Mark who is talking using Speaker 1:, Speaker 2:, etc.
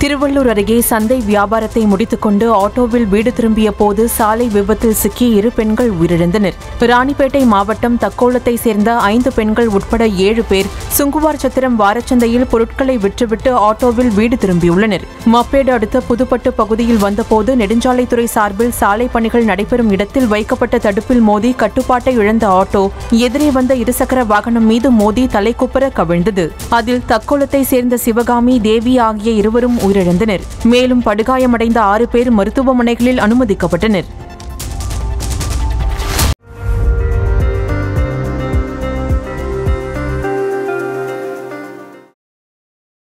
Speaker 1: திருவள்ளூர் அருகே சந்தை வியாபாரத்தை முடித்துக்கொண்டு ஆட்டோவில் வீடு திரும்பிய போது சாலை விபத்தில் சிக்கி இரு பெண்கள் உயிரிழந்தனர். ராணிப்பேட்டை மாவட்டம் தக்கோலத்தை சேர்ந்த ஐந்து பெண்கள் உட்பட ஏழு பேர் சுங்குவார் சத்திரம் வாரச்சந்தையில் பொருட்களை விற்றுவிட்டு ஆட்டோவில் வீடு திரும்பியுள்ளனர். மப்பேடு அடுத்த புதுப்பட்டு பகுதியில் வந்தபோது நெடுஞ்சாலைத்துறை சார்பில் சாலை பணிகள் நடைபெறும் இடத்தில் வைக்கப்பட்ட தடுப்பில் மோதி கட்டுப்பாட்டை இழந்த ஆட்டோ எதிரே வந்த இருசக்கர வாகனம் மீது மோதி தலைக்குப்புற கவிழ்ந்தது. அதில் தக்கோலத்தை சேர்ந்த சிவகாமி தேவி ஆகிய இருவரும் உயிரிழந்தனர். மேலும் படுகாயமடைந்த ஆறு பேர் மருத்துவமனைகளில் அனுமதிக்கப்பட்டனர்.